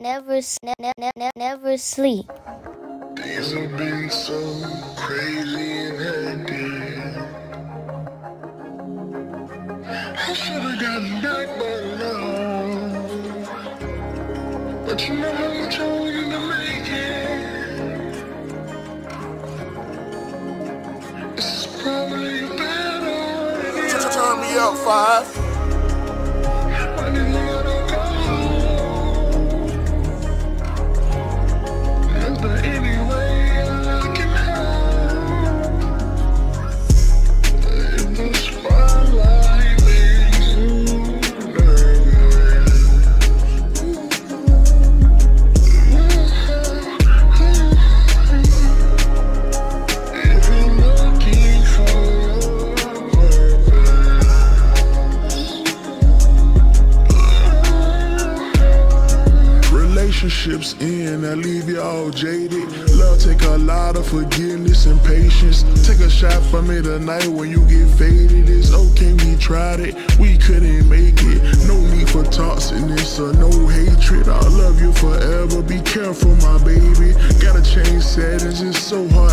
never, s- ne- ne- ne- ne- never sleep. Days have been so crazy and hectic. I should have gotten back by now. But you know how much I wanted to make it. This is probably better. Turn me up, five. Relationships end, I leave you all jaded. Love take a lot of forgiveness and patience. Take a shot for me tonight when you get faded. It's okay, we tried it, we couldn't make it. No need for toxicness or no hatred. I'll love you forever. Be careful, my baby. Gotta change settings, it's so heartbreaking.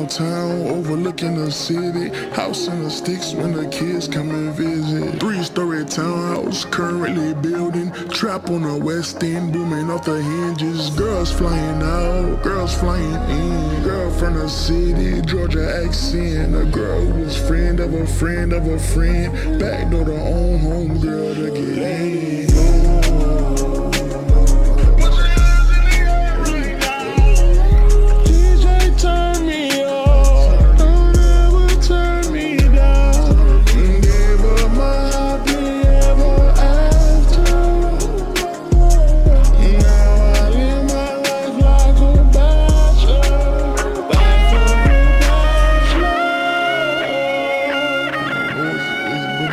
Downtown, overlooking the city. House in the sticks when the kids come and visit. Three story townhouse, currently building. Trap on the west end, booming off the hinges. Girls flying out, girls flying in. Girl from the city, Georgia accent. A girl who was friend of a friend of a friend. Backdoor the own home girl to get in.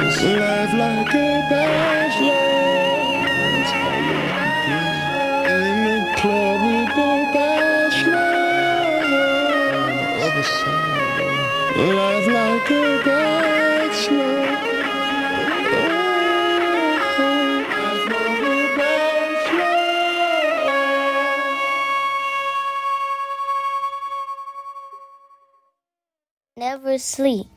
Life like a bachelor. In the club with the bachelor. Life like a bachelor. Life like a bachelor. Never sleep.